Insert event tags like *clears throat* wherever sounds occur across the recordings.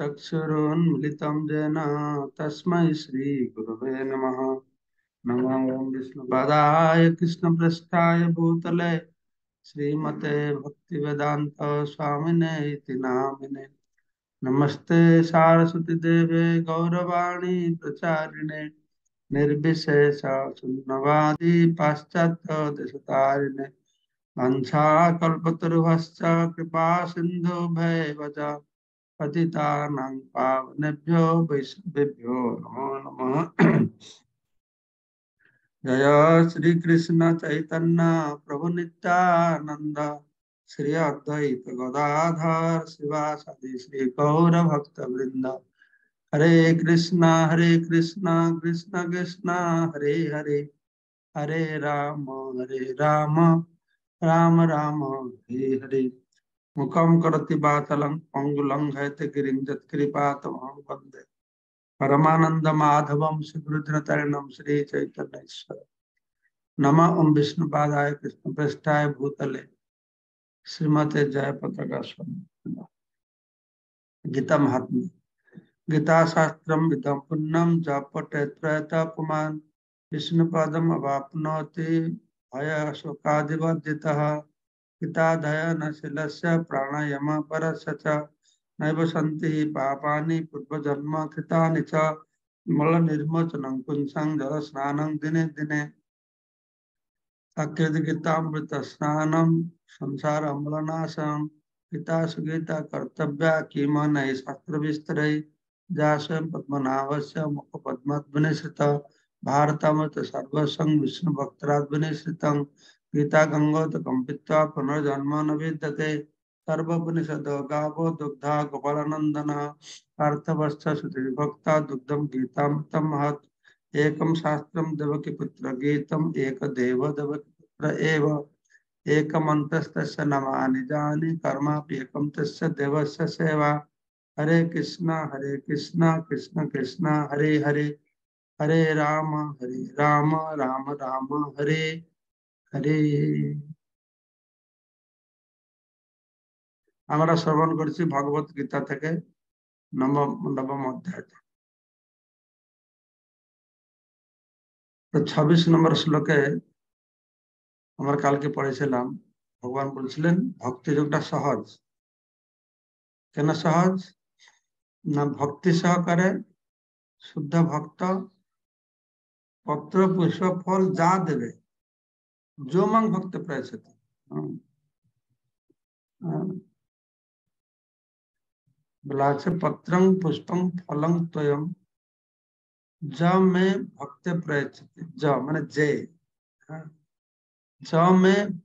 चक्षुरुन्मिलितं येन तस्मै श्रीगुरवे नमः। नमो विष्णुपदाय कृष्णपृष्ठाय भूतले। श्रीमते भक्तिवेदान्त स्वामिने इति नामिने। नमस्ते सारस्वती देवे गौरवाणी प्रचारिणे। निर्विशेष शून्यवादी पाश्चात्य देशतारिणे वंशाकल्पतरुभश्च कृपा सिन्धु भैवच पतितानां पावनेभ्यो वैष्णवेभ्यो नमो नमः जय श्री कृष्ण चैतन्य प्रभु नित्यानंद श्री अद्वैत गदाधर शिवासादि श्री गौर भक्त वृंद हरे कृष्णा हरे कृष्णा कृष्ण कृष्णा हरे हरे हरे राम हरे राम राम राम हरे हरे मुखम करति बातलं, पंगुलं हैते गिरिं जत्कृपातमहं वंदे। परमानंद माधवम सुहृदतरणम श्री चैतन्यश्वर नम ओम विष्णुपादाय कृष्ण पृष्ठाय भूतले। श्रीमते जय स्वामी गीता महात्मा गीता शास्त्रम विदम पुण्यम जपटे विष्णुपदम अवापनोति। भय शोकादिवर्जितः हिताधयनशीलस्य प्राणायाम परस्य च। नैव सन्ति पापानि पूर्वजन्म कृतानि च। मलनिर्मोचनं पुंसं जलस्नानं दिने दिने। अकृतगीतामृतस्नानं संसारमलनाशनं। गीता सुगीता कर्तव्या किम नैः शास्त्रविस्तरै। जा स्वयं पद्मनाभस्य मुखपद्मद्विनिश्रित भारतमृत सर्वसं विष्णुभक्तराद्विनिश्रितं गीता गंगोत कंपित्वा पुनर्जन्म न विद्यते सर्वोपनिषद गावो दुग्धा गोपालनंदन अर्थवस्थ श्रुतिभक्ता दुग्धम गीतामृतम महत्। एकम शास्त्रम देवकी पुत्र गीतम एक देव देवकी पुत्र एव। एकमन्तस्तस्य नमानि जानि, कर्मापि एकं सेवा। हरे कृष्णा हरे कृष्णा, कृष्ण कृष्णा, हरे हरे। हरे राम हरे राम राम राम, हरे। হরে আমরা শ্রবণ করছি ভগবত গীতা থেকে নবম নবম অধ্যায়। তো ছাব্বিশ নম্বর শ্লোকে আমরা কালকে পড়েছিলাম, ভগবান বলছিলেন, ভক্তি যোগটা সহজ। কেন সহজ? না ভক্তি সহকারে শুদ্ধ ভক্ত পত্র, পুষ্প, ফল যা দেবে। जो मंग भक्त प्रायश्चित हाँ। हाँ। बिलास पत्रं पुष्पं फलं त्वयं। ज में भक्त प्रयचित ज मैंने जय हाँ। ज में,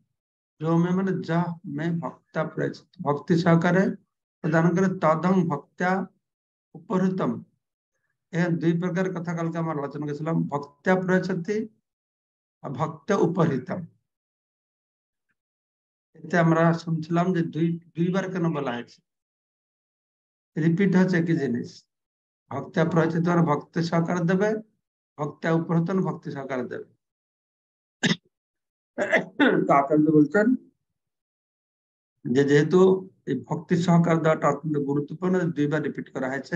जो में मैंने ज में भक्त प्रयचित भक्ति सहकार प्रदान कर तदम भक्त्या उपहृतम। यह दुई प्रकार कथा कल के आलोचना कर भक्त्या प्रयचती ভক্ত উপহৃতম এতে আমরা শুনছিলাম যে দুই, দুইবার কেন বলা হয়েছে? রিপিট হচ্ছে একই জিনিস। ভক্তা প্রচিত ভক্তি সহকার দেবে, ভক্তা উপহৃতন ভক্তি সহকার দেবে। আচার্য বলছেন যে যেহেতু এই ভক্তি সহকার দেওয়াটা অত্যন্ত গুরুত্বপূর্ণ, দুইবার রিপিট করা হয়েছে।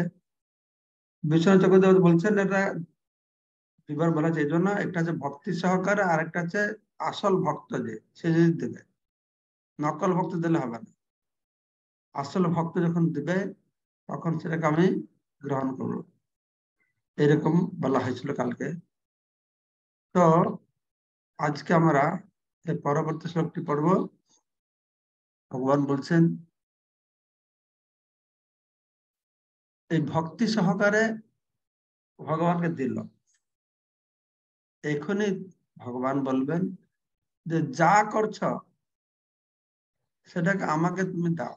বিশ্বনাথ চক্রবর্তী বলছেন, এটা দুইবার বলা হয়েছে এই জন্য একটা হচ্ছে ভক্তি সহকারে আর একটা হচ্ছে আসল ভক্ত যে, সে যদি দেবে, নকল ভক্ত দিলে হবে না। আসল ভক্ত যখন দিবে, তখন সেটাকে আমি গ্রহণ করব। এরকম বলা হয়েছিল কালকে। তো আজকে আমরা এই পরবর্তী শ্লোকটি পড়ব। ভগবান বলছেন, এই ভক্তি সহকারে ভগবানকে দিল। এখনই ভগবান বলবেন যে যা করছ, সেটাকে আমাকে তুমি দাও।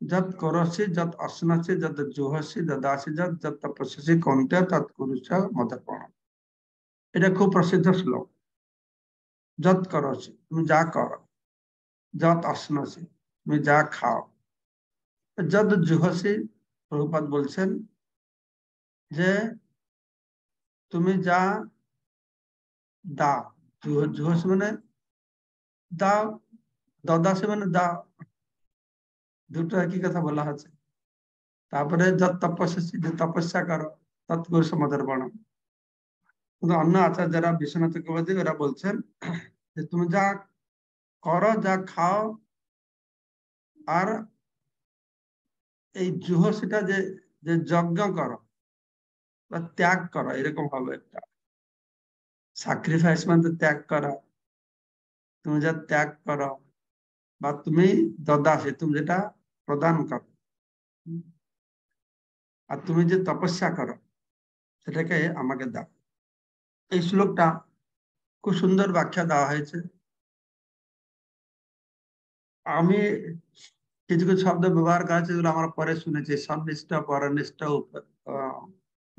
যত করসি, যত অসনাসি, যত জোহসি দদাসি যত যত তপস্যসি কন্তে তৎ কুরুষ মতপণ এটা খুব প্রসিদ্ধ শ্লোক। যত করসি, তুমি যা করো, যত অসনাসি, তুমি যা খাও। যত জুহসি প্রভুপাত বলছেন যে তুমি যা দাও জুহসি মানে দাও দদাসি মানে দাও। দুটো একই কথা বলা আছে তারপরে যত তপস্যা যে তপস্যা করো তৎপুর সমাদের বর্ণ কিন্তু অন্য আচার্যরা বিশ্বনাথ চক্রবর্তী ওরা বলছেন যে তুমি যা করো, যা খাও, আর এই জুহসিটা যে যে যজ্ঞ করো বা ত্যাগ করো, এরকম হবে একটা। স্যাক্রিফাইস মানে ত্যাগ করা। তুমি যা ত্যাগ করো, বা তুমি দদাসে, তুমি যেটা প্রদান করো আর তুমি যে তপস্যা করো, সেটাকে আমাকে দাও। এই শ্লোকটা খুব সুন্দর ব্যাখ্যা দেওয়া হয়েছে। আমি কিছু কিছু শব্দ ব্যবহার করা যেগুলো আমরা পরে শুনেছি, সন্নিষ্ঠ, পরনিষ্ঠ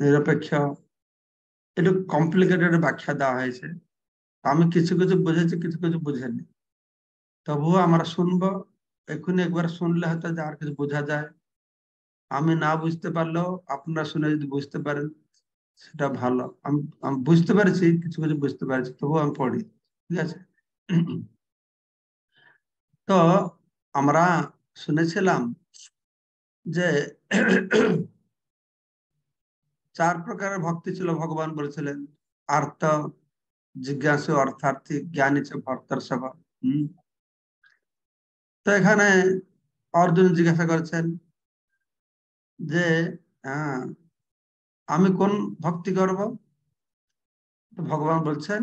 নিরপেক্ষ। একটু কমপ্লিকেটেড ব্যাখ্যা দেওয়া হয়েছে। আমি কিছু কিছু বুঝেছি, কিছু কিছু বুঝেনি। তবুও আমরা শুনব। এখন একবার শুনলে হয়তো আর কিছু বোঝা যায়। আমি না বুঝতে পারলেও আপনারা শুনে যদি বুঝতে পারেন, সেটা ভালো। আমি আমি বুঝতে পারছি, কিছু কিছু বুঝতে পারছি, তবুও আমি পড়ি, ঠিক আছে? তো আমরা শুনেছিলাম যে চার প্রকারের ভক্তি ছিল, ভগবান বলেছিলেন আর্থ জিজ্ঞাসু, অর্থার্থী জ্ঞানী ভক্তর সভা হম। তো এখানে অর্জুন জিজ্ঞাসা করেছেন যে হ্যাঁ আমি কোন ভক্তি করব? ভগবান বলছেন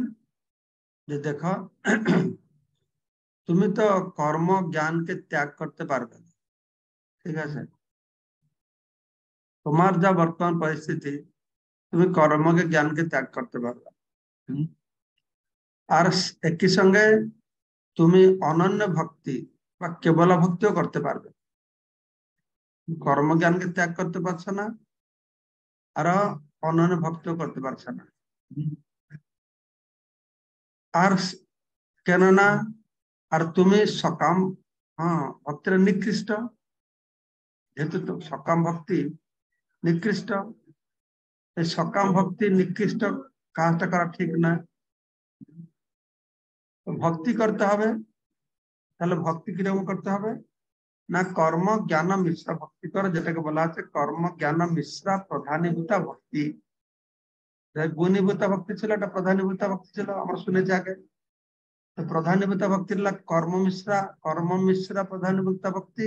যে, দেখো, তুমি তো কর্ম জ্ঞানকে ত্যাগ করতে পারবে না। ঠিক আছে? তোমার যা বর্তমান পরিস্থিতি, তুমি কর্মকে, জ্ঞানকে ত্যাগ করতে পারবে। আর একই সঙ্গে তুমি অনন্য ভক্তি বা কেবল ভক্তিও করতে পারবে। কর্মজ্ঞানকে ত্যাগ করতে পারছ না, আর অনন্য ভক্তিও করতে পারছে না। আর কেননা, আর তুমি সকাম হ্যাঁ ভক্তির নিকৃষ্ট। যেহেতু সকাম ভক্তি নিকৃষ্ট। এই সকাম ভক্তি নিকৃষ্ট, কাজটা করা ঠিক না। ভক্তি করতে হবে, তাহলে ভক্তি কীরকম করতে হবে? না, কর্ম জ্ঞান মিশ্রা ভক্তি করে, যেটাকে বলা আছে কর্ম জ্ঞান মিশ্রা প্রধানীভূতা ভক্তি। গুণীভূতা ভক্তি ছিল এটা প্রধানীভূতা ভক্তি ছিল, আমরা শুনেছি আগে। প্রধানীভূতা ভক্তি কর্ম মিশ্রা কর্ম মিশ্রা প্রধানীভূতা ভক্তি,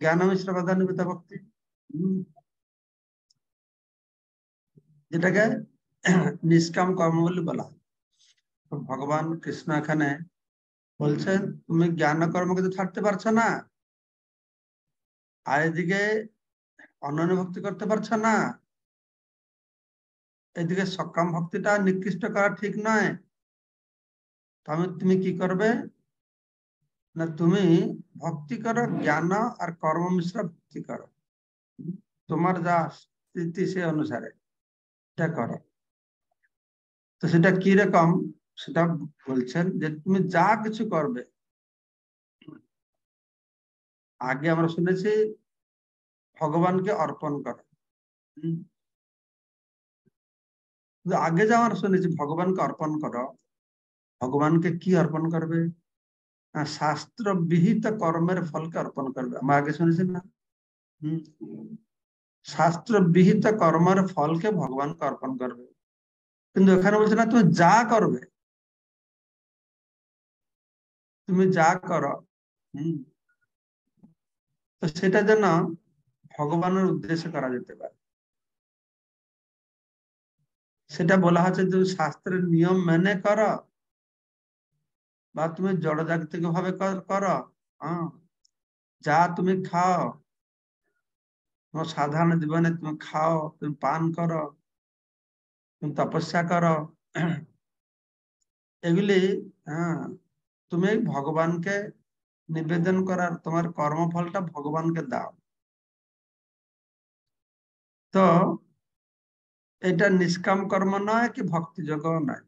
জ্ঞান মিশ্রা প্রধানীভূতা ভক্তি। যেটাকে নিষ্কাম কর্ম বলে বলা ভগবান কৃষ্ণ এখানে বলছেন, তুমি জ্ঞান কর্মকে তো ছাড়তে পারছ না। আর এদিকে অনন্য ভক্তি করতে পারছ না। এদিকে সকাম ভক্তিটা নিকৃষ্ট করা ঠিক নয়। তবে তুমি কি করবে? না, তুমি ভক্তি করো, জ্ঞান আর কর্ম মিশ্র ভক্তি করো। তোমার যা স্থিতি সে অনুসারে। এটা করো। তো সেটা কি রকম সেটা বলছেন যে, তুমি যা কিছু করবে। আগে আমরা শুনেছি, ভগবানকে অর্পণ করা। আগে যা আমরা শুনেছি, ভগবানকে অর্পণ করো, ভগবানকে কি অর্পণ করবে? শাস্ত্র বিহিত কর্মের ফলকে অর্পণ করবে। আমরা আগে শুনেছি না। হম। শাস্ত্র বিহিত কর্মের ফলকে ভগবানকে অর্পণ করবে। কিন্তু এখানে বলছে না, তুমি যা করবে, তুমি যা করো, হম, তো সেটা যেন ভগবানের উদ্দেশ্যে করা যেতে পারে। সেটা বলা হচ্ছে তুমি শাস্ত্রের নিয়ম মেনে করো, বা তুমি জড়জাগতিক ভাবে করো যা তুমি খাও তোমার সাধারণ জীবনে তুমি খাও, তুমি পান করো, তুমি তপস্যা করো। এগুলি হ্যাঁ তুমি ভগবানকে নিবেদন করার, তোমার কর্মফলটা ভগবানকে দাও। তো এটা নিষ্কাম কর্ম নয় কি ভক্তি যোগ নয়?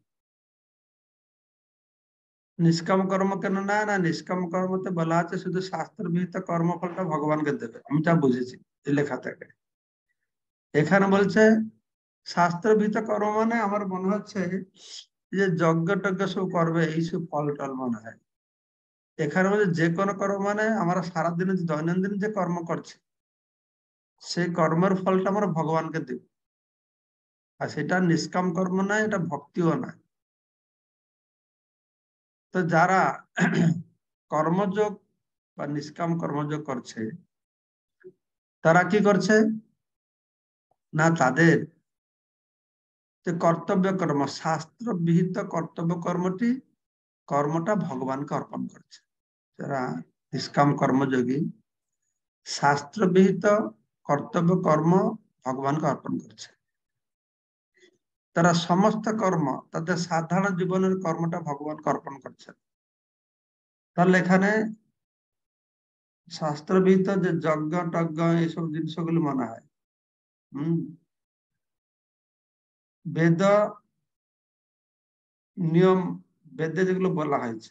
নিষ্কাম কর্ম কেন না না, নিষ্কাম কর্মতে বলা আছে শুধু শাস্ত্র বিহিত কর্মফলটা ভগবানকে দেবে। আমি যা বুঝেছি। লেখা থেকে। এখানে বলছে শাস্ত্র বিহিত কর্ম মানে আমার মনে হচ্ছে যে যজ্ঞ টজ্ঞ সব করবে, এই সব ফল টল মনে হয়। এখানে মধ্যে যে কোনো কর্ম মানে আমরা সারাদিনে দৈনন্দিন যে কর্ম করছে, সেই কর্মের ফলটা আমরা ভগবানকে দেব। আর সেটা নিষ্কাম কর্ম নয়, এটা ভক্তিও নয়। তো যারা কর্মযোগ বা নিষ্কাম কর্মযোগ করছে তারা কি করছে? না, তাদের কর্তব্য কর্ম শাস্ত্র বিহিত কর্তব্য কর্মটি, কর্মটা ভগবানকে অর্পণ করছে। যারা নিষ্কাম কর্মযোগী শাস্ত্র বিহিত কর্তব্য কর্ম ভগবানকে অর্পণ করছে। তারা সমস্ত কর্ম, তাদের সাধারণ জীবনের কর্মটা ভগবানকে অর্পণ করছে। তাহলে এখানে শাস্ত্রবিহিত যে যজ্ঞ, টজ্ঞ এইসব জিনিসগুলো মনে হয়। হম? বেদ নিয়ম, বেদে যেগুলো বলা হয়েছে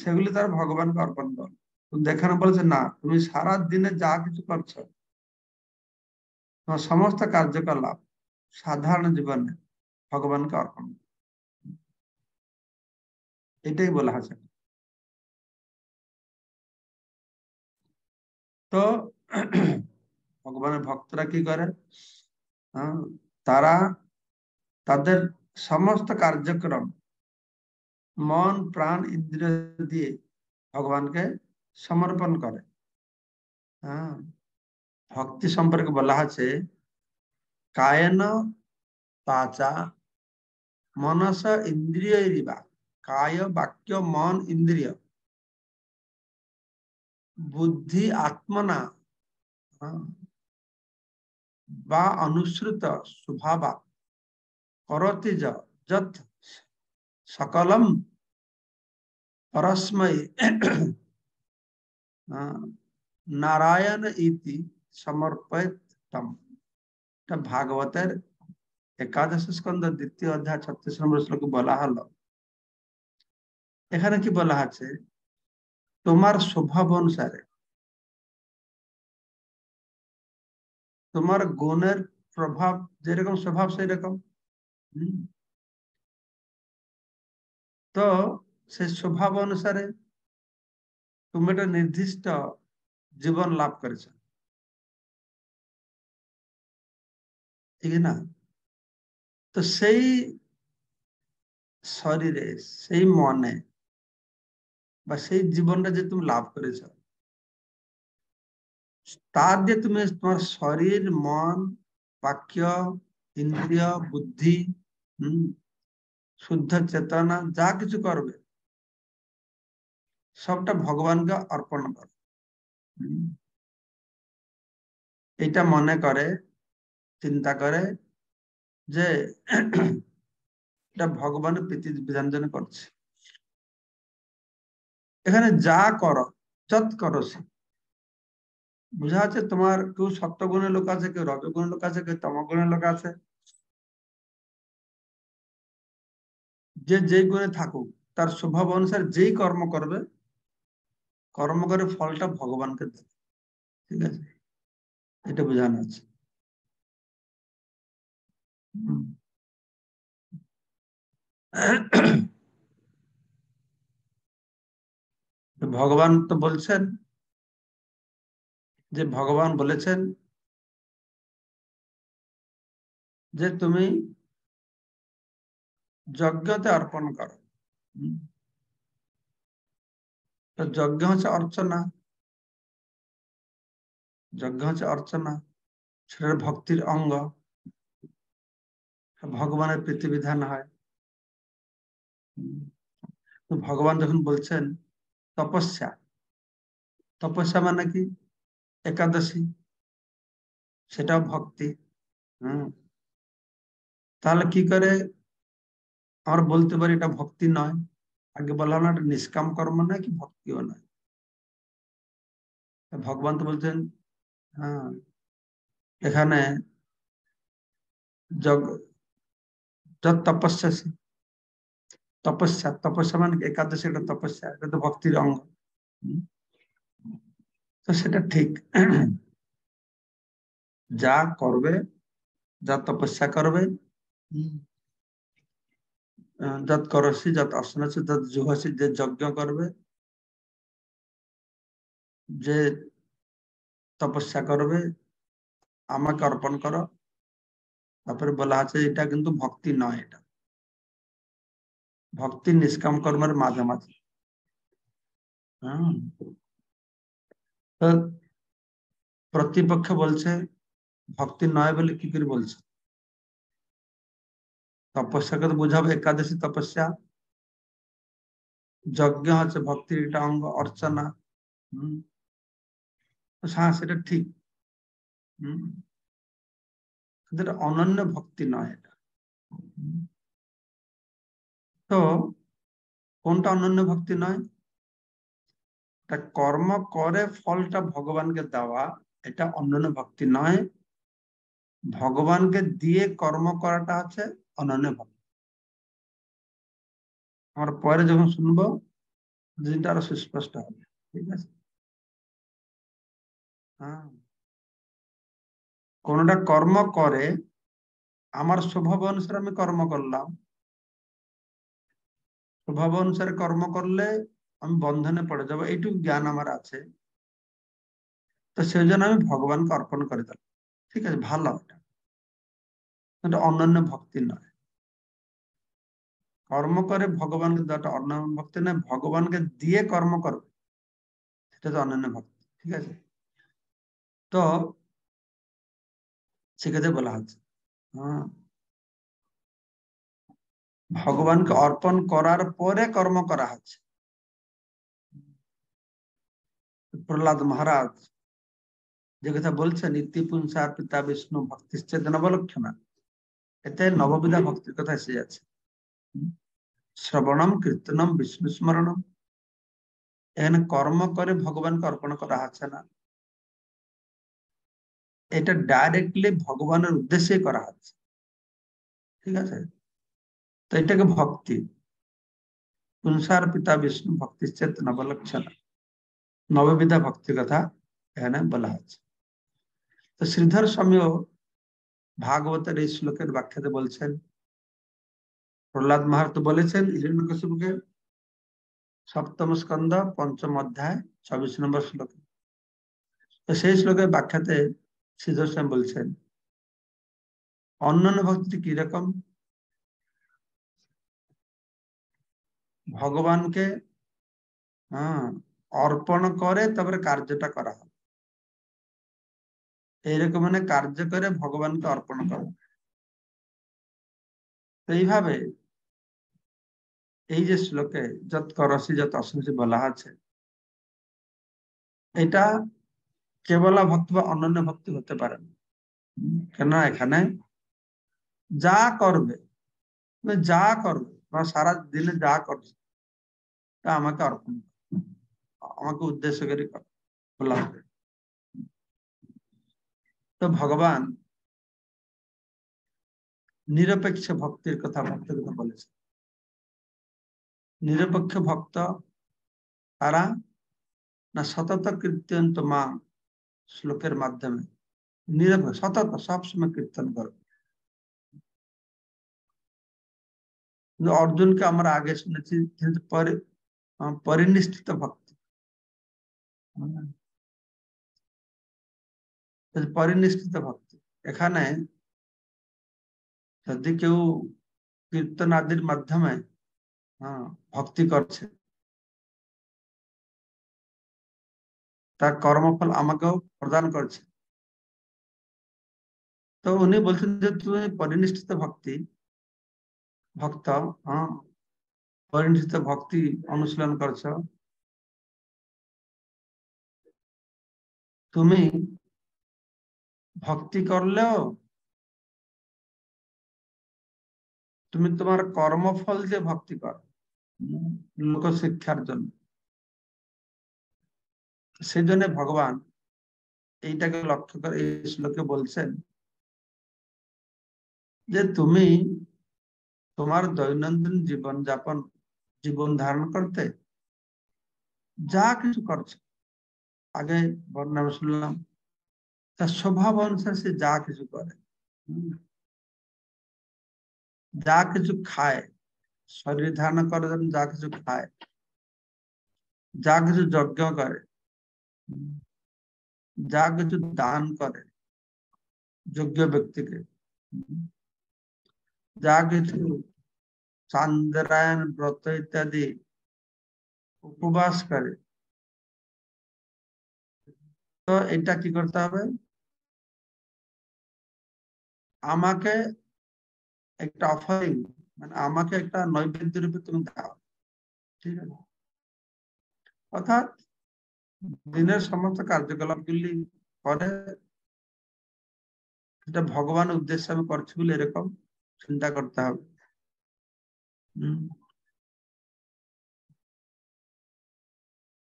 সেগুলি তার ভগবানকে অর্পণ কর। দেখানো বলেছে, না, তুমি সারা দিনে যা কিছু করছ, তোমার সমস্ত কার্যকলাপ সাধারণ জীবনে ভগবানকে অর্পণ এটাই বলা হয়েছে। তো ভগবানের ভক্তরা কি করে তারা তাদের সমস্ত কার্যক্রম মন প্রাণ ইন্দ্রিয় দিয়ে ভগবানকে সমর্পণ করে হ্যাঁ ভক্তি সম্পর্কে বলা আছে কায়ন পাচা মনস ইন্দ্রিয় কায় বাক্য মন ইন্দ্রিয় বুদ্ধি, আত্মনা বা অনুসৃত স্বভাবা, করতি যত সকলম পরস্ময় নারায়ণ ইতি সমর্পিতম ভাগবতের একাদশ স্কন্ধ, দ্বিতীয় অধ্যায়, ছত্রিশ নম্বর শ্লোকে বলা হলো। এখানে কি বলা আছে? তোমার স্বভাব অনুসারে, তোমার গুণের প্রভাব, যেরকম স্বভাব সেই রকম তো সেই স্বভাব অনুসারে তুমি একটা নির্দিষ্ট জীবন লাভ করেছ। ঠিক না? তো সেই শরীরে, সেই মনে বা সেই জীবনটা যে তুমি লাভ করেছ, তার দিয়ে তুমি তোমার শরীর, মন, বাক্য, ইন্দ্রিয়, বুদ্ধি, হম, শুদ্ধ চেতনা, যা কিছু করবে, সবটা ভগবানকে অর্পণ কর। এটা মনে করে, চিন্তা করে যে *clears throat* এটা ভগবানের প্রীতি বিধান করছে। এখানে যা করো, যত করো বুঝা যাচ্ছে তোমার কেউ সত্যগুণের লোক আছে, কেউ রজগুণের লোক আছে, কেউ তমগুণের লোক আছে। যে যেই গুণে থাকুক, তার স্বভাব অনুসারে যেই কর্ম করবে, কর্ম করে ফলটা ভগবানকে দেবে। ঠিক আছে? এটা বোঝানো আছে। ভগবান তো বলছেন যে ভগবান বলেছেন যে তুমি যজ্ঞতে অর্পণ করো। যজ্ঞ হচ্ছে অর্চনা। যজ্ঞ হচ্ছে অর্চনা সেটার ভক্তির অঙ্গ। ভগবানের প্রীতিবিধান হয়। ভগবান যখন বলছেন তপস্যা। তপস্যা মানে কি? একাদশী। সেটাও ভক্তি। তাহলে কি করে? আমরা বলতে পারি এটা ভক্তি নয়। আগে বললাম না, এটা নিষ্কাম কর্ম নয় কি ভক্তিও নয়? ভগবান তো বলছেন হ্যাঁ এখানে জগ তপস্যা তপস্যা তপস্যা মানে একাদশী এটা তপস্যা, এটা তো ভক্তির অঙ্গ। তো সেটা ঠিক। যা করবে, যা তপস্যা করবে যত করসি, যত অসনসি তত জুহসি যে যজ্ঞ করবে, যে তপস্যা করবে, আমাকে অর্পণ করো। তারপরে বলা আছে, এটা কিন্তু ভক্তি নয়, এটা। ভক্তি নিষ্কাম কর্মের মাঝামাঝি হ্যাঁ তো প্রতিপক্ষ বলছে ভক্তি নয় বলে কি করে বলছে তপস্যাকে তো বোঝাবে একাদশী তপস্যা যজ্ঞ হচ্ছে ভক্তির একটা অঙ্গ অর্চনা হম হ্যাঁ সেটা ঠিক হম অনন্য ভক্তি নয় এটা তো কোনটা অনন্য ভক্তি নয়? তা কর্ম করে ফলটা ভগবানকে দেওয়া, এটা অনন্য ভক্তি নয়। ভগবানকে দিয়ে কর্ম করাটা হচ্ছে অনন্য ভক্তি। আমরা পরে যখন শুনব, জিনিসটা আরও সুস্পষ্ট হবে, ঠিক আছে? হ্যাঁ। কোনটা কর্ম করে, আমার স্বভাব অনুসারে আমি কর্ম করলাম স্বভাব অনুসারে কর্ম করলে আমি বন্ধনে পড়ে যাব, এইটুকু জ্ঞান আমার আছে। তো সেই জন্য আমি ভগবানকে অর্পণ করে দিলাম ঠিক আছে, ভালো এটা। অন্যান্য ভক্তি নয়। কর্ম করে ভগবানকে দেওয়াটা অন্যান্য ভক্তি নয়, ভগবানকে দিয়ে কর্ম করবে। সেটা তো অন্যান্য ভক্তি, ঠিক আছে? তো সেক্ষেত্রে বলা হচ্ছে হ্যাঁ। ভগবানকে অর্পণ করার পরে কর্ম করা হচ্ছে। প্রহ্লাদ মহারাজ যে কথা বলছেন ইতিপুংসার পিতা বিষ্ণু ভক্তি নবলক্ষণা এতে নববিধা ভক্তির কথা এসে যাচ্ছে। শ্রবণম, কীর্তনম, বিষ্ণু স্মরণম। এখানে কর্ম করে ভগবানকে অর্পণ করা হচ্ছে না। এটা ডাইরেক্টলি ভগবানের উদ্দেশ্যে করা হচ্ছে। ঠিক আছে? তো এটাকে ভক্তি। পুনসার পিতা বিষ্ণু ভক্তি চেত নবলক্ষণ। নববিধা ভক্তি কথা এখানে বলা হচ্ছে তো শ্রীধর স্বামীও ভাগবতের এই শ্লোকের ব্যাখ্যাতে বলছেন, প্রহ্লাদ মাহাতো বলেছেন হিরণ্যকশিপুকে, সপ্তম স্কন্ধ, পঞ্চম অধ্যায় চব্বিশ নম্বর শ্লোকে। তো সেই শ্লোকের ব্যাখ্যাতে শ্রীধর স্বামী বলছেন, অন্যান্য ভক্তি কীরকম ভগবানকে হ্যাঁ অর্পণ করে তারপরে কার্যটা করা হয়। এইরকম মানে কার্য করে ভগবানকে অর্পণ করা। এইভাবে এই যে শ্লোকে যত করসি, যত অসংসি বলা আছে, এটা কেবল ভক্তি বা অনন্য ভক্তি হতে পারে না। কেন এখানে যা করবে যা করবে, বা সারা দিনে যা করছে আমাকে অর্পণ আমাকে উদ্দেশ্য করে বলা হবে তো ভগবান নিরপেক্ষ ভক্তির কথা ভক্তের কথা বলেছে নিরপেক্ষ ভক্ত তারা না সতত কীর্তন্ত মা শ্লোকের মাধ্যমে নিরপেক্ষ সতত সবসময় কীর্তন করবে অর্জুনকে আমরা আগে শুনেছি কিন্তু পরিনিষ্ঠিত ভক্তি পরিনিষ্ঠিত ভক্তি এখানে যদি কেউ কীর্তন আদির মাধ্যমে ভক্তি করছে তার কর্মফল আমাকেও প্রদান করছে তো উনি বলছেন যে তুমি পরিনিষ্ঠিত ভক্তি ভক্ত পরিনিষ্ঠিত ভক্তি অনুশীলন করছ? তুমি ভক্তি করলেও তুমি তোমার কর্মফল যে ভক্তি কর লোক শিক্ষার জন্য। সেই জন্য ভগবান এইটাকে লক্ষ্য করে এই শ্লোকে বলছেন যে তুমি তোমার দৈনন্দিন জীবন যাপন জীবন ধারণ করতে যা কিছু করছে। আগে বর্ণনা শুনলাম তার স্বভাব অনুসারে সে যা কিছু করে যা কিছু খায়, শরীর ধারণ করার জন্য যা কিছু খায়, যা কিছু যজ্ঞ করে যা কিছু দান করে, যোগ্য ব্যক্তিকে যা কিছু চান্দ্রায়ণ ব্রত ইত্যাদি উপবাস করে তো এটা কি করতে হবে? আমাকে একটা অফারিং মানে আমাকে একটা নৈবেদ্য রূপে তুমি দাও। ঠিক আছে? অর্থাৎ দিনের সমস্ত কার্যকলাপ গুলি করে এটা ভগবানের উদ্দেশ্যে আমি করছি বলে এরকম চিন্তা করতে হবে।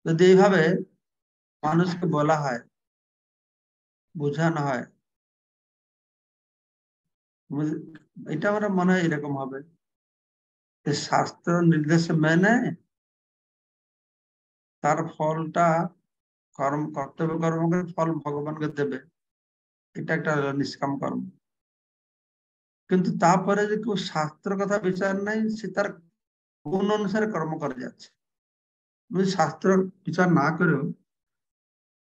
যদি এইভাবে মানুষকে বলা হয়, বোঝানো হয় এটা আমার মনে হয় এরকম হবে। শাস্ত্র নির্দেশ মেনে তার ফলটা কর্ম কর্তব্য কর্মকে ফল ভগবানকে দেবে। এটা একটা নিষ্কাম কর্ম। কিন্তু তারপরে যে কেউ শাস্ত্র কথা বিচার নাই, সে তার গুণ অনুসারে কর্ম করে যাচ্ছে। তুমি শাস্ত্র বিচার না করেও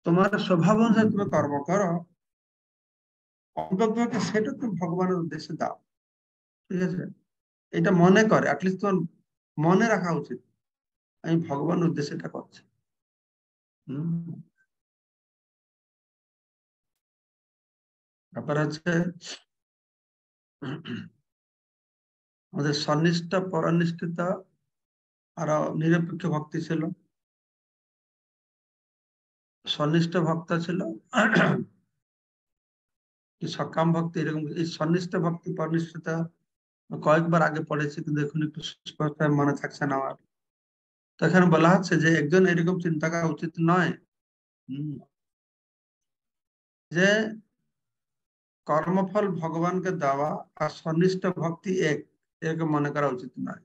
তোমার স্বভাব অনুসারে তুমি কর্ম করো। অন্ততকে সেটা তুমি ভগবানের উদ্দেশ্যে দাও। ঠিক আছে? এটা মনে করে অ্যাটলিস্ট তোমার মনে রাখা উচিত। আমি ভগবানের উদ্দেশ্যে এটা করছি। ব্যাপার হচ্ছে আমাদের সন্নিষ্ঠ, পরনিষ্ঠিত আর নিরপেক্ষ ভক্তি ছিল। সন্নিষ্ঠ ভক্ত ছিল। সকাম ভক্তি এরকম, এই সন্নিষ্ঠ ভক্তি, পরনিষ্ঠিত কয়েকবার আগে পড়েছি, কিন্তু এখন একটু স্পষ্ট মনে থাকছে না আমার। তো এখানে বলা হচ্ছে যে একজন এরকম চিন্তা করা উচিত নয়। যে কর্মফল ভগবানকে দেওয়া আর সন্নিষ্ঠ ভক্তি এক এরকম মনে করা উচিত নয়।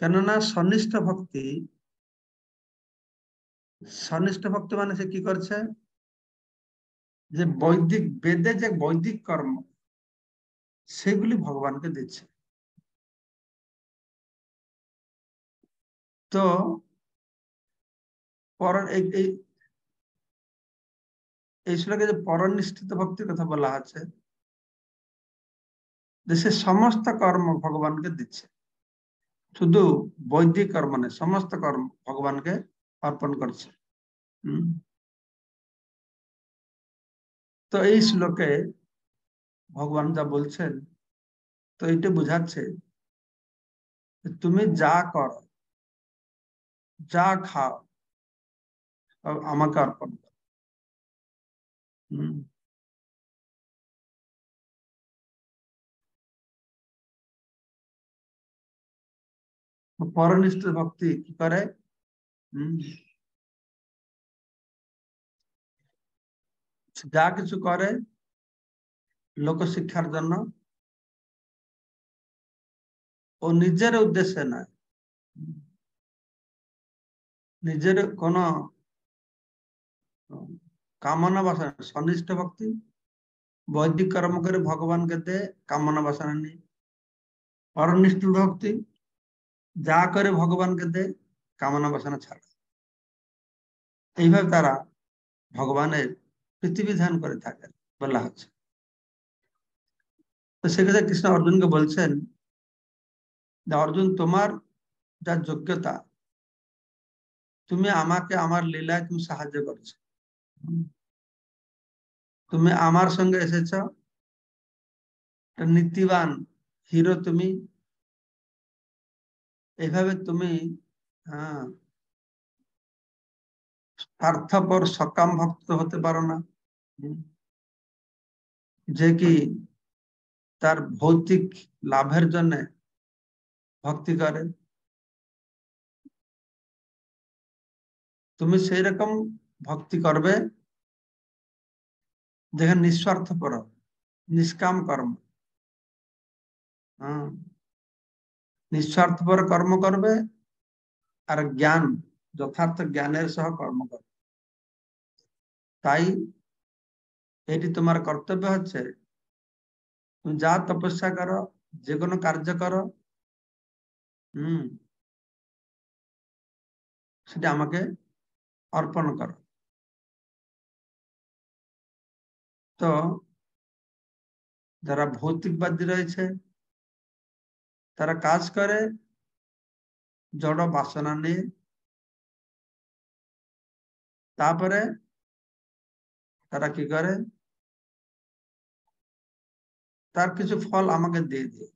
কেননা সন্নিষ্ঠ ভক্তি সন্নিষ্ঠ ভক্তি মানে সে কি করছে? যে বৈদিক, বেদে যে বৈদিক কর্ম, সেগুলি ভগবানকে দিচ্ছে। তো পর এই এই শ্লোকে যে পরনিষ্ঠিত ভক্তির কথা বলা আছে যে সে সমস্ত কর্ম ভগবানকে দিচ্ছে। শুধু বৈদিক কর্ম নেই সমস্ত কর্ম ভগবানকে অর্পণ করছে। তো এই শ্লোকে ভগবান যা বলছেন, তো এটা বুঝাচ্ছে তুমি যা করো, যা খাও আমাকে অর্পণ হম পরনিষ্ঠ ভক্তি কি করে যা কিছু করে লোকশিক্ষার জন্য ও নিজের উদ্দেশ্যে নয় নিজের কোন কামনা বাসনা সন্নিষ্ঠ ভক্তি, বৈদিক কর্ম করে ভগবানকে দে, কামনা বাসনা নেই পরনিষ্ঠ ভক্তি, যা করে ভগবানকে দে, কামনা বাসনা ছাড়া। এইভাবে তারা ভগবানের প্রীতিবিধান করে থাকেন, বলা হচ্ছে। তো সেক্ষেত্রে কৃষ্ণ অর্জুনকে বলছেন যে, অর্জুন, তোমার যা যোগ্যতা, তুমি আমাকে, আমার লীলায় তুমি সাহায্য করছ। তুমি আমার সঙ্গে এসেছ। নীতিবান হিরো তুমি। এভাবে তুমি হ্যাঁ স্বার্থপর, সকাম ভক্ত হতে পারো না। যে কি তার ভৌতিক লাভের জন্য ভক্তি করে। তুমি সেই রকম ভক্তি করবে। যেখানে নিঃস্বার্থপর নিষ্কাম কর্ম। হ্যাঁ। নিঃস্বার্থপর কর্ম করবে আর জ্ঞান, যথার্থ জ্ঞানের সহ কর্ম করবে। তাই এটি তোমার কর্তব্য হচ্ছে, তুমি যা তপস্যা করো যে কোনো কার্য করো, হম, সেটা আমাকে অর্পণ করো। তো যারা ভৌতিকবাদী রয়েছে, তারা কাজ করে জড় বাসনা নিয়ে। তারপরে তারা কি করে? তার কিছু ফল আমাকে দিয়ে দিয়ে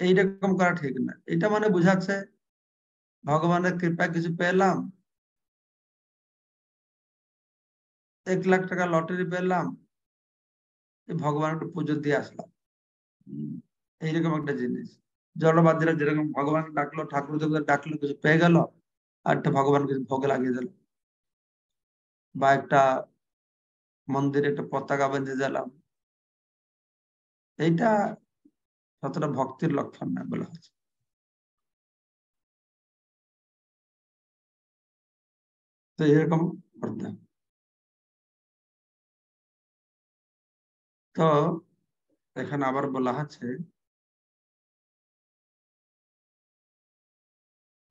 এইরকম করা ঠিক না। এটা মানে বুঝাচ্ছে, ভগবানের কৃপা কিছু পেলাম এক লাখ টাকা লটারি পেলাম ভগবান একটু পুজো দিয়ে আসলাম। এইরকম একটা জিনিস। জলবাদীরা যেরকম ভগবান ডাকলো, ঠাকুর ডাকলো, কিছু পেয়ে গেল, আর একটা ভগবান কিছু ভোগে লাগিয়ে দিল। বা একটা মন্দিরে একটা পতাকা বেঁধে দিলাম। এইটা ততটা ভক্তির লক্ষণ না বলা হচ্ছে। তো এরকম করতে তো এখানে আবার বলা আছে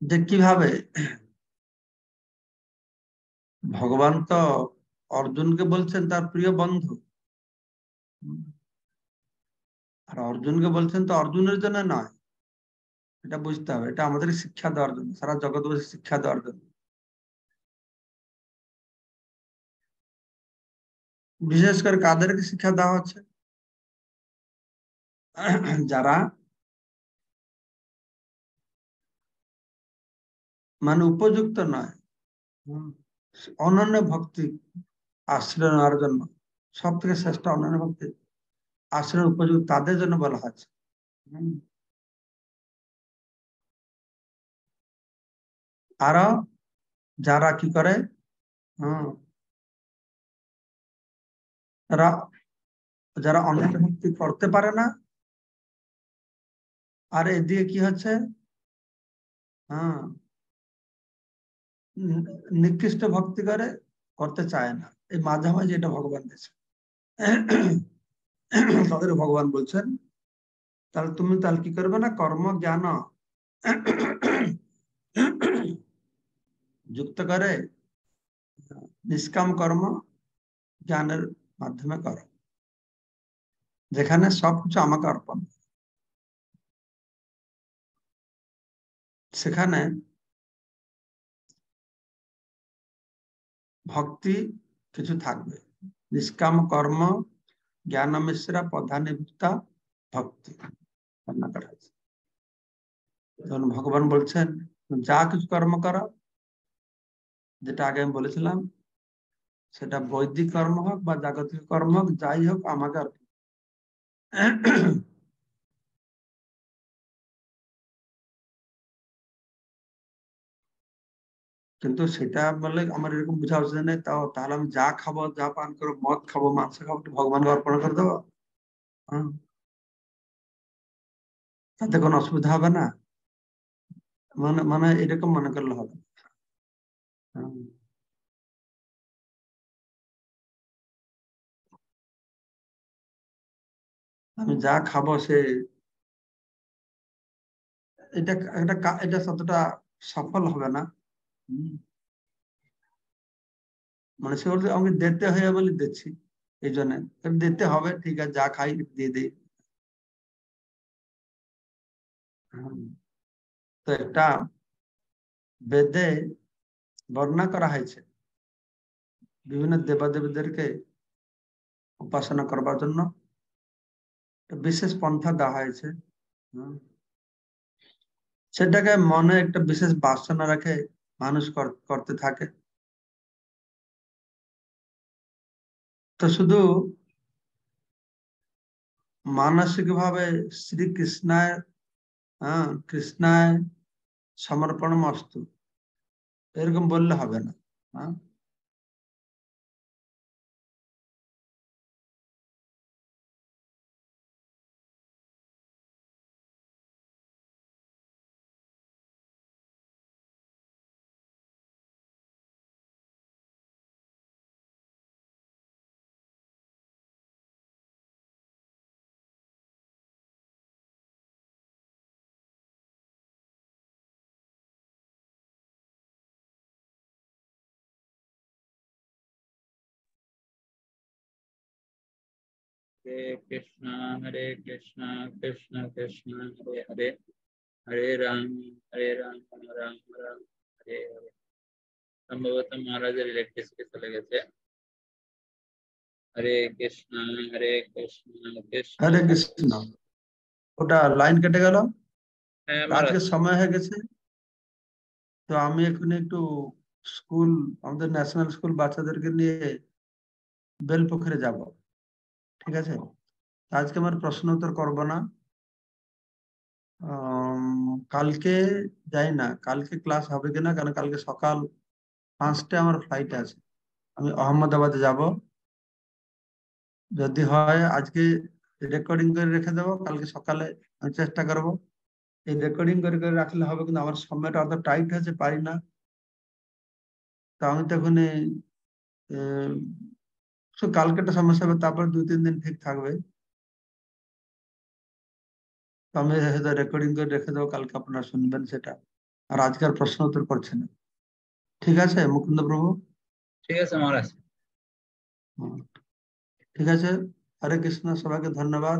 যে কীভাবে ভগবান তো অর্জুনকে বলছেন তার প্রিয় বন্ধু। আর অর্জুনকে বলছেন তো অর্জুনের জন্য নয়। এটা বুঝতে হবে, এটা আমাদের শিক্ষা দেওয়ার জন্য, সারা জগৎবাসী শিক্ষা দেওয়ার জন্য। বিশেষ করে কাদেরকে শিক্ষা দেওয়া হচ্ছে? যারা মানে উপযুক্ত নয়। অনন্য ভক্তি আশ্রয় নেওয়ার জন্য সব থেকে শ্রেষ্ঠ অনন্য ভক্তি আশ্রয় উপযুক্ত তাদের জন্য বলা হচ্ছে আরও যারা কি করে? হম। তারা যারা অনন্য ভক্তি করতে পারে না, আর এদিকে কি হচ্ছে? হ্যাঁ নিকৃষ্ট ভক্তি করে, করতে চায় না। এই মাঝামাঝি এটা ভগবান দিয়েছে। তাদের ভগবান বলছেন, তাহলে তুমি তাহলে কি করবে না? কর্ম, জ্ঞান যুক্ত করে, নিষ্কাম কর্ম, জ্ঞানের মাধ্যমে করো। যেখানে সবকিছু আমাকে অর্পণ সেখানে ভক্তি কিছু থাকবে। নিষ্কাম কর্ম জ্ঞান মিশ্রা প্রধানিভুক্তা ভক্তি বর্ণনা করা ভগবান বলছেন, যা কিছু কর্ম করো, যেটা আগে আমি বলেছিলাম সেটা বৈদিক কর্ম হোক বা জাগতিক কর্ম হোক, যাই হোক, আমাকে কিন্তু সেটা বলে আমার এরকম বোঝা উচিত নেই, তাও তাহলে আমি যা খাব, যা পান করব মদ খাব, মাংস খাব ভগবানকে অর্পণ করে দেবো। তাতে কোনো অসুবিধা হবে না। মানে মানে এরকম মনে করলে হবে। আমি যা খাব সে এটা এটা এটা ততটা সফল হবে না। মানে সে বলতে আমাকে দিতে হয়ে বলে দিচ্ছি। এই জন্য। দিতে হবে ঠিক আছে যা খাই দিয়ে দিই। তো একটা বেদে বর্ণনা করা হয়েছে। বিভিন্ন দেবাদেবীদেরকে উপাসনা করবার জন্য। বিশেষ পন্থা দেওয়া হয়েছে। সেটাকে মনে একটা বিশেষ বাসনা রাখে মানুষ করতে থাকে। তো শুধু মানসিক ভাবে শ্রীকৃষ্ণায় হ্যাঁ কৃষ্ণায় সমর্পণ মস্তু এরকম বললে হবে না। হ্যাঁ। Hare Krishna, Hare Krishna, Krishna Krishna, Hare Hare, Hare Ram, Hare Ram, Ram Ram, Hare Hare. সম্ভবত মহারাজের ইলেকট্রিসিটি চলে গেছে। হরে কৃষ্ণ হরে কৃষ্ণ কৃষ্ণ হরে কৃষ্ণ ওটা লাইন কেটে গেল? হ্যাঁ আজকে সময় হয়ে গেছে। তো আমি এখন একটু স্কুল আমাদের ন্যাশনাল স্কুল বাচ্চাদেরকে নিয়ে বেলপুকুরে যাব। ঠিক আছে? আজকে আমার প্রশ্ন উত্তর করব না। কালকে যাই না, কালকে ক্লাস হবে কিনা কারণ কালকে সকাল পাঁচটায় আমার ফ্লাইট আছে। আমি আহমেদাবাদে যাব। যদি হয়, আজকে রেকর্ডিং করে রেখে দেবো, কালকে সকালে আমি চেষ্টা করব। এই রেকর্ডিং করে করে রাখলে হবে কিন্তু আমার সময়টা অত টাইট হয়েছে, পারি না। তা আমি তখন কালকেটা সমস্যা হবে তারপর দুই তিন দিন ঠিক থাকবে। তো আমি হয়তো রেকর্ডিং করে রেখে দেবো কালকে আপনারা শুনবেন সেটা। আর আজকের প্রশ্ন উত্তর করছে না ঠিক আছে মুকুন্দ প্রভু? ঠিক আছে মহারাজ। ঠিক আছে হরে কৃষ্ণ সবাইকে ধন্যবাদ।